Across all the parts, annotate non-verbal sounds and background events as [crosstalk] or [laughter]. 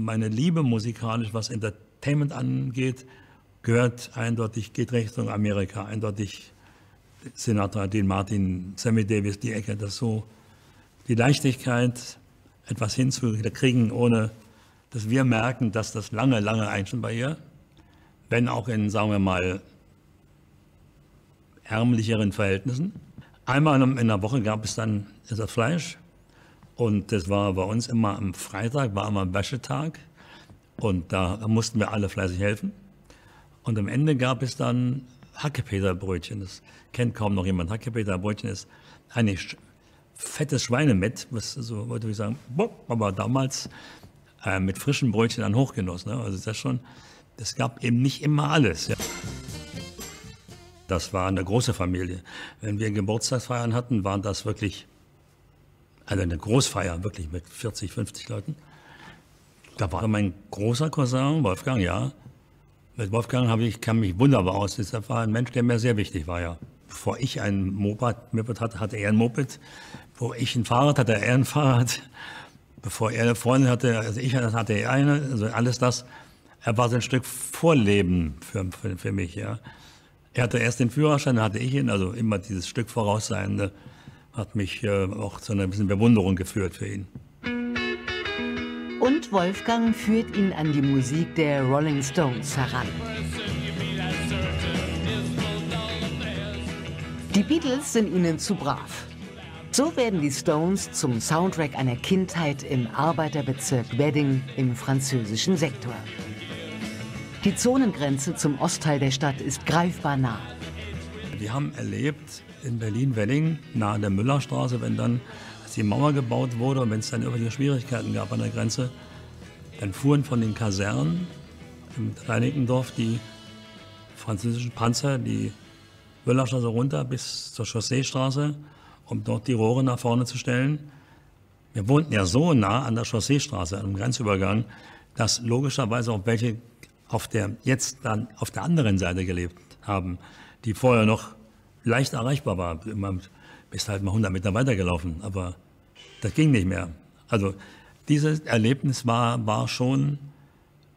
Meine Liebe musikalisch, was Entertainment angeht, gehört eindeutig, geht Richtung Amerika, eindeutig Sinatra, Dean Martin, Sammy Davis, die Ecke, das so die Leichtigkeit, etwas hinzukriegen, ohne dass wir merken, dass das lange, lange einzeln bei ihr, wenn auch in, sagen wir mal, ärmlicheren Verhältnissen. Einmal in der Woche gab es dann das Fleisch und das war bei uns immer am Freitag, war immer Wäschetag und da mussten wir alle fleißig helfen. Und am Ende gab es dann Hackepeterbrötchen. Das kennt kaum noch jemand. Hackepeterbrötchen ist eigentlich fettes Schweinemett, was so wollte ich sagen, aber damals äh, mit frischen Brötchen an Hochgenuss. Ne? Also das schon, es gab eben nicht immer alles. Ja. Das war eine große Familie. Wenn wir Geburtstagsfeiern hatten, waren das wirklich also eine Großfeier, wirklich mit 40, 50 Leuten. Da war mein großer Cousin, Wolfgang, ja. Mit Wolfgang habe ich, kam mich wunderbar aus. Das war ein Mensch, der mir sehr wichtig war, ja. Bevor ich ein Moped, hatte, hatte er ein Moped. Bevor ich ein Fahrrad hatte, er ein Fahrrad. Bevor er eine Freundin hatte, also ich hatte er eine. Also alles das. Er war so ein Stück Vorleben für, für, für mich, ja. Er hatte erst den Führerschein, dann hatte ich ihn, also immer dieses Stück Vorausseiende hat mich äh, auch zu einer bisschen Bewunderung geführt für ihn. Und Wolfgang führt ihn an die Musik der Rolling Stones heran. Die Beatles sind ihnen zu brav. So werden die Stones zum Soundtrack einer Kindheit im Arbeiterbezirk Wedding im französischen Sektor. Die Zonengrenze zum Ostteil der Stadt ist greifbar nah. Wir haben erlebt in Berlin-Wedding, nahe der Müllerstraße, wenn dann die Mauer gebaut wurde und wenn es dann irgendwelche Schwierigkeiten gab an der Grenze, dann fuhren von den Kasernen im Reinickendorf die französischen Panzer die Müllerstraße runter bis zur Chausseestraße, um dort die Rohre nach vorne zu stellen. Wir wohnten ja so nah an der Chausseestraße, am Grenzübergang, dass logischerweise auch welche auf der, jetzt dann auf der anderen Seite gelebt haben, die vorher noch leicht erreichbar war. Man bist halt mal 100 Meter weitergelaufen, aber das ging nicht mehr. Also dieses Erlebnis war, war schon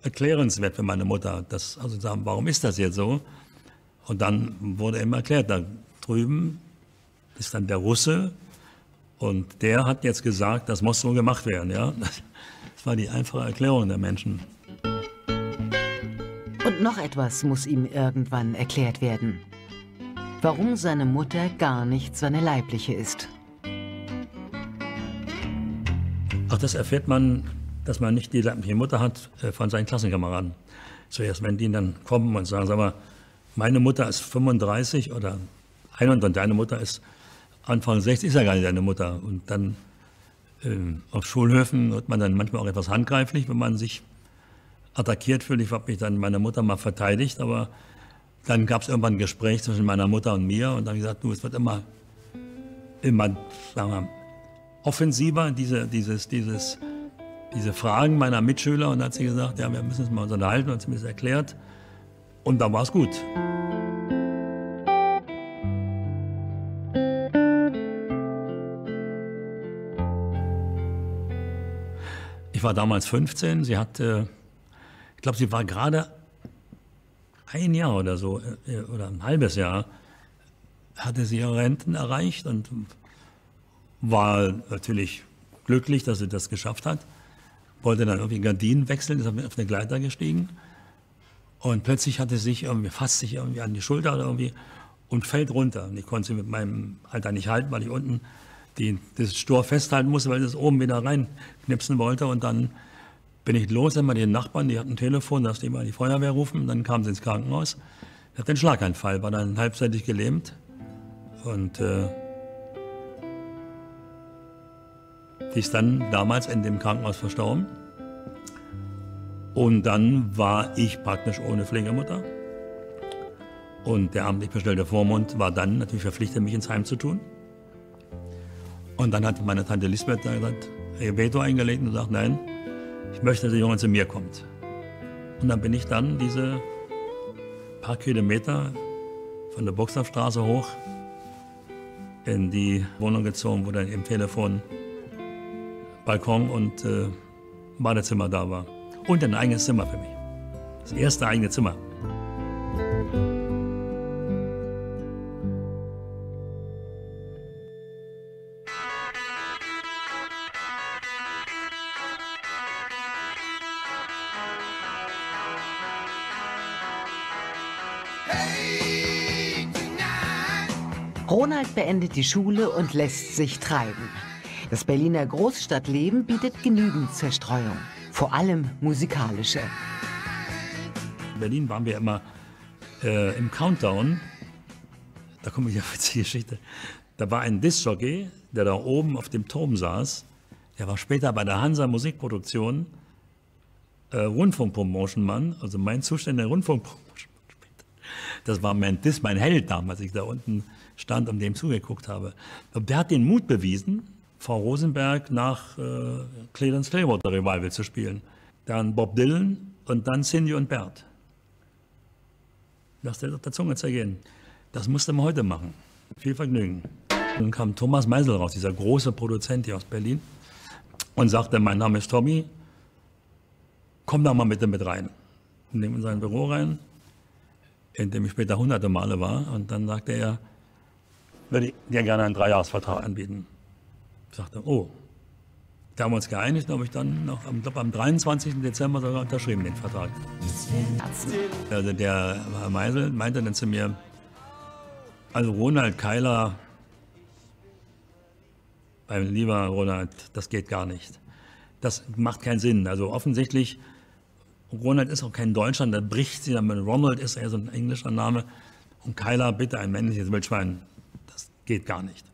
erklärenswert für meine Mutter. Das, also sagen, warum ist das jetzt so? Und dann wurde ihm erklärt, da drüben ist dann der Russe und der hat jetzt gesagt, das muss so gemacht werden. Ja? Das war die einfache Erklärung der Menschen. Und noch etwas muss ihm irgendwann erklärt werden. Warum seine Mutter gar nicht seine leibliche ist. Auch das erfährt man, dass man nicht die leibliche Mutter hat äh, von seinen Klassenkameraden. Zuerst, wenn die dann kommen und sagen, sag mal, meine Mutter ist 35 oder 21 und deine Mutter ist Anfang 60, ist ja gar nicht deine Mutter. Und dann äh, auf Schulhöfen wird man dann manchmal auch etwas handgreiflich, wenn man sich attackiert fühlt. Ich habe mich dann meiner Mutter mal verteidigt, aber dann gab es irgendwann ein Gespräch zwischen meiner Mutter und mir und dann gesagt, du, es wird immer, immer, sagen wir, offensiver, diese, dieses, dieses, diese Fragen meiner Mitschüler. Und dann hat sie gesagt, ja, wir müssen uns mal unterhalten und sie mir erklärt. Und dann war es gut. Ich war damals 15, sie hatte ich glaube, sie war gerade ein Jahr oder so, äh, oder ein halbes Jahr, hatte sie ihre Renten erreicht und war natürlich glücklich, dass sie das geschafft hat. Wollte dann irgendwie Gardinen wechseln, ist auf eine Gleiter gestiegen. Und plötzlich hatte sie sich irgendwie, fasst sich irgendwie an die Schulter oder irgendwie und fällt runter. Und ich konnte sie mit meinem Alter nicht halten, weil ich unten die, das Stor festhalten musste, weil ich das oben wieder reinknipsen wollte. Und dann bin ich los, mal die Nachbarn, die hatten ein Telefon, dass die mal die Feuerwehr rufen. Dann kamen sie ins Krankenhaus. Ich hatte einen Schlaganfall, war dann halbseitig gelähmt. Und äh, die ist dann damals in dem Krankenhaus verstorben. Und dann war ich praktisch ohne Pflegemutter. Und der amtlich bestellte Vormund war dann natürlich verpflichtet, mich ins Heim zu tun. Und dann hat meine Tante Lisbeth da gesagt, Veto eingelegt und gesagt, nein, ich möchte, dass der Junge zu mir kommt. Und dann bin ich dann diese paar Kilometer von der Buxterstraße hoch in die Wohnung gezogen, wo dann im Telefon Balkon und äh, Badezimmer da war. Und ein eigenes Zimmer für mich. Das erste eigene Zimmer. Beendet die Schule und lässt sich treiben. Das Berliner Großstadtleben bietet genügend Zerstreuung, vor allem musikalische. In Berlin waren wir immer äh, im Countdown. Da komme ich auf die Geschichte. Da war ein Discjockey, der da oben auf dem Turm saß. Der war später bei der Hansa Musikproduktion äh, Rundfunkpromotion-Mann, also mein zuständiger Rundfunkpromotion. Das war mein, das mein Held damals, als ich da unten stand und dem zugeguckt habe. Der hat den Mut bewiesen, Frau Rosenberg nach äh, Cleveland Clearwater Revival zu spielen. Dann Bob Dylan und dann Cindy und Bert. Lass dir auf der Zunge zergehen. Das musste man heute machen. Viel Vergnügen. Dann kam Thomas Meisel raus, dieser große Produzent hier aus Berlin, und sagte, mein Name ist Tommy, komm da mal bitte mit rein. Und in sein Büro rein, in dem ich später hunderte Male war. Und dann sagte er, würde ich dir gerne einen Dreijahresvertrag anbieten. Ich sagte, oh. Da haben wir uns geeinigt, habe ich dann noch am, glaub, am 23. Dezember sogar unterschrieben, den Vertrag. Also der Herr Meisel meinte dann zu mir, also Ronald Keiler, mein lieber Ronald, das geht gar nicht. Das macht keinen Sinn. Also offensichtlich, Ronald ist auch kein Deutscher, da bricht sie dann mit Ronald, ist eher so ein englischer Name. Und Keiler, bitte ein männliches Wildschwein, das geht gar nicht.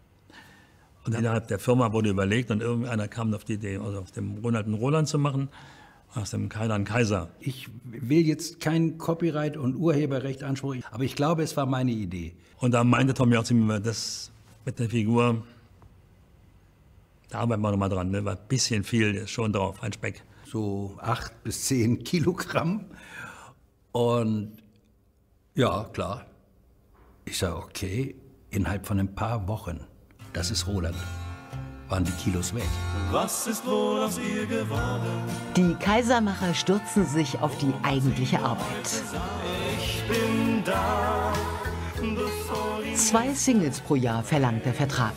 Und innerhalb der Firma wurde überlegt und irgendeiner kam auf die Idee, also auf dem Ronald einen Roland zu machen, aus dem Keiler einen Kaiser. Ich will jetzt kein Copyright und Urheberrecht ansprechen, aber ich glaube, es war meine Idee. Und da meinte Tommy auch zu mir, das mit der Figur, da arbeiten wir nochmal dran, ne? war ein bisschen viel ist schon drauf, ein Speck. So acht bis zehn Kilogramm. Und ja, klar. Ich sage, okay, innerhalb von ein paar Wochen, das ist Roland, waren die Kilos weg. Was ist wohl aus ihr geworden? Die Kaisermacher stürzen sich auf die eigentliche Arbeit. Ich bin da, Zwei Singles pro Jahr verlangt der Vertrag.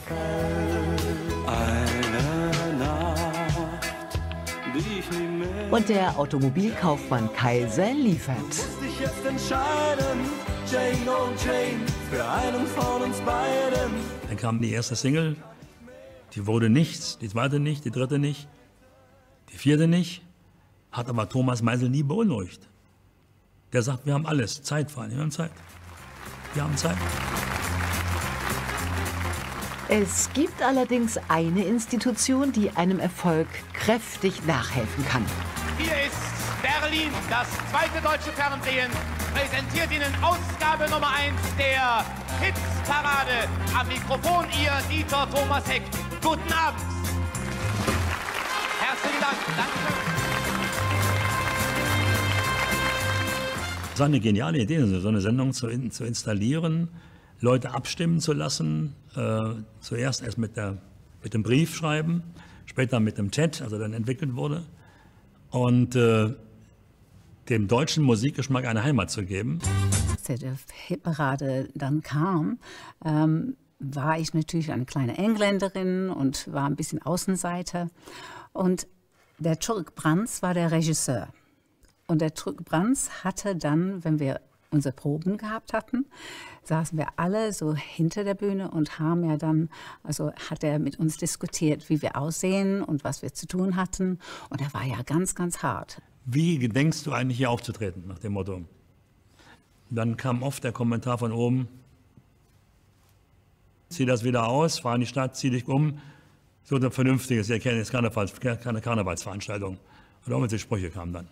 Und der Automobilkaufmann Kaiser liefert. Jane, oh Jane, für einen von uns beiden. Dann kam die erste Single, die wurde nichts, die zweite nicht, die dritte nicht, die vierte nicht, hat aber Thomas Meisel nie beunruhigt. Der sagt, wir haben alles, Zeit vor allem, wir haben Zeit. Wir haben Zeit. Es gibt allerdings eine Institution, die einem Erfolg kräftig nachhelfen kann. Hier ist Berlin, das zweite deutsche Fernsehen, präsentiert Ihnen Ausgabe Nummer 1 der Hitsparade. Am Mikrofon Ihr Dieter Thomas Heck. Guten Abend. Herzlichen Dank. Das war eine geniale Idee, so eine Sendung zu, in, zu installieren, Leute abstimmen zu lassen. Äh, zuerst erst mit, der, mit dem Brief schreiben, später mit dem Chat, also dann entwickelt wurde. Und äh, dem deutschen Musikgeschmack eine Heimat zu geben. als der Hitparade dann kam, ähm, war ich natürlich eine kleine Engländerin und war ein bisschen Außenseiter. Und der Turk Brands war der Regisseur. Und der Turk Brands hatte dann, wenn wir unsere Proben gehabt hatten, saßen wir alle so hinter der Bühne und haben ja dann, also hat er mit uns diskutiert, wie wir aussehen und was wir zu tun hatten. Und er war ja ganz, ganz hart. Wie gedenkst du eigentlich hier aufzutreten, nach dem Motto? Dann kam oft der Kommentar von oben, zieh das wieder aus, fahr in die Stadt, zieh dich um. So ein vernünftiges, ihr kennt jetzt keine Karnevalsveranstaltung. Und irgendwelche Sprüche kamen dann.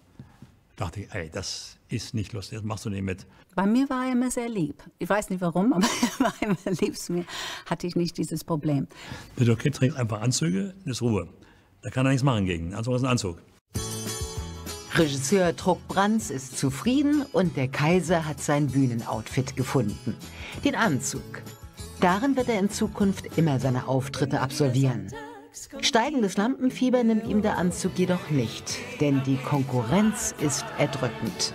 dachte ich, ey, das ist nicht lustig, das machst du nicht mit. Bei mir war er immer sehr lieb. Ich weiß nicht warum, [laughs] aber er war immer lieb zu mir. Hatte ich nicht dieses Problem. Der Kind trägt einfach Anzüge, ist Ruhe. Da kann er nichts machen gegen. Anzug ist ein Anzug. Regisseur Truck Brands ist zufrieden und der Kaiser hat sein Bühnenoutfit gefunden. Den Anzug. Darin wird er in Zukunft immer seine Auftritte absolvieren. Steigendes Lampenfieber nimmt ihm der Anzug jedoch nicht, denn die Konkurrenz ist erdrückend.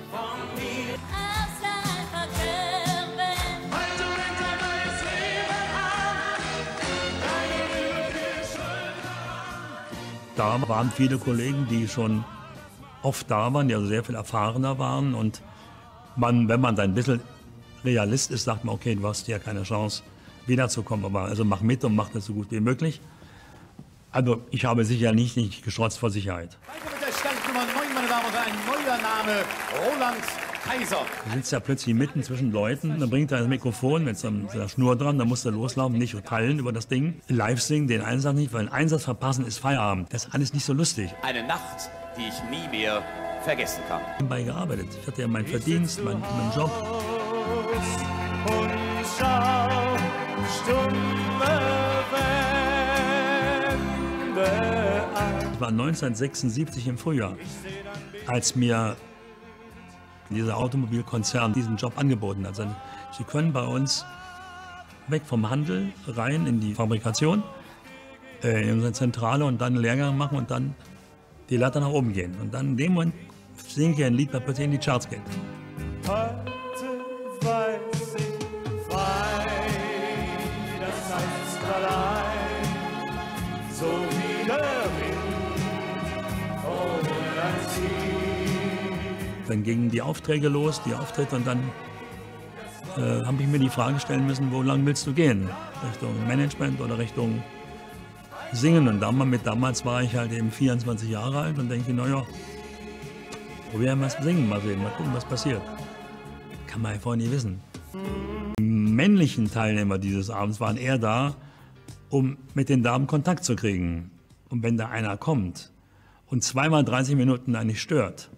Da waren viele Kollegen, die schon oft da waren, die also sehr viel erfahrener waren. Und man, wenn man dann ein bisschen Realist ist, sagt man, okay, du hast ja keine Chance, wiederzukommen. Aber also mach mit und mach das so gut wie möglich. Also ich habe sicher nicht, nicht gestrotzt vor Sicherheit. Weiter mit der Startnummer 9, meine Damen und Herren, neuer Name, Roland Kaiser. Du sitzt ja plötzlich mitten zwischen Leuten, dann bringt er das Mikrofon mit so einer Schnur dran, dann musst du loslaufen, nicht fallen über das Ding. Live singen, den Einsatz nicht, weil ein Einsatz verpassen ist Feierabend. Das ist alles nicht so lustig. Eine Nacht, die ich nie mehr vergessen kann. Ich habe gearbeitet. Ich hatte ja meinen Verdienst, meinen, meinen Job. Und. Das war 1976 im Frühjahr, als mir dieser Automobilkonzern diesen Job angeboten hat. Also, Sie können bei uns weg vom Handel rein in die Fabrikation, äh, in unsere Zentrale und dann einen Lehrgang machen und dann die Leiter nach oben gehen. Und dann in dem Moment singe ich ein Lied, das plötzlich in die Charts geht. Heute weiß ich frei, das heißt allein, so wie der Wind ohne ein Ziel. Dann gingen die Aufträge los, die Auftritte und dann äh, habe ich mir die Frage stellen müssen, wo lang willst du gehen? Richtung Management oder Richtung Singen? Und damals, mit damals war ich halt eben 24 Jahre alt und denke, naja, probieren wir es singen, mal sehen, mal gucken, was passiert. Kann man ja vorher nie wissen. Die männlichen Teilnehmer dieses Abends waren eher da, um mit den Damen Kontakt zu kriegen. Und wenn da einer kommt und zweimal 30 Minuten eigentlich stört,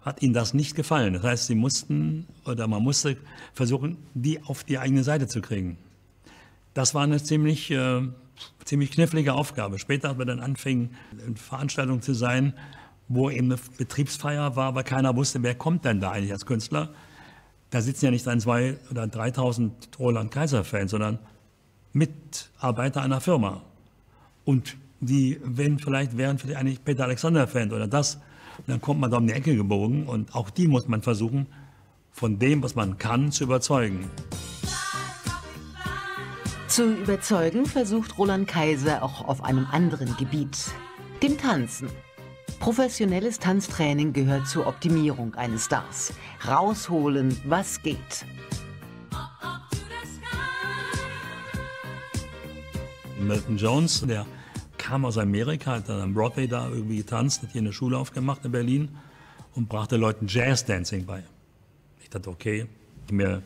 hat ihnen das nicht gefallen. Das heißt, sie mussten oder man musste versuchen, die auf die eigene Seite zu kriegen. Das war eine ziemlich, äh, ziemlich knifflige Aufgabe. Später, als wir dann anfingen, eine Veranstaltung zu sein, wo eben eine Betriebsfeier war, aber keiner wusste, wer kommt denn da eigentlich als Künstler. Da sitzen ja nicht ein, zwei oder 3000 Roland Kaiser-Fans, sondern Mitarbeiter einer Firma. Und die, wenn vielleicht wären vielleicht eigentlich Peter Alexander-Fan oder das, und dann kommt man da um die Ecke gebogen und auch die muss man versuchen, von dem, was man kann, zu überzeugen. Zu überzeugen versucht Roland Kaiser auch auf einem anderen Gebiet, dem Tanzen. Professionelles Tanztraining gehört zur Optimierung eines Stars. Rausholen, was geht. Milton Jones, der kam aus Amerika, hat dann am Broadway da irgendwie getanzt, hat hier eine Schule aufgemacht in Berlin und brachte Leuten Jazz-Dancing bei. Ich dachte, okay, mir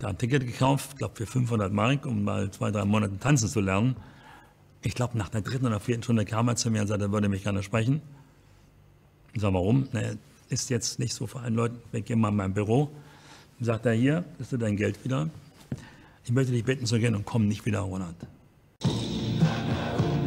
da ein Ticket gekauft, glaube für 500 Mark, um mal zwei, drei Monate tanzen zu lernen. Ich glaube, nach der dritten oder vierten Stunde kam er zu mir und sagte, er würde mich gerne sprechen. Ich sage, warum? Na, ist jetzt nicht so für einen Leuten, wir gehen mal in mein Büro. Dann sagt er, hier, ist du dein Geld wieder. Ich möchte dich bitten zu gehen und komm nicht wieder, Ronald.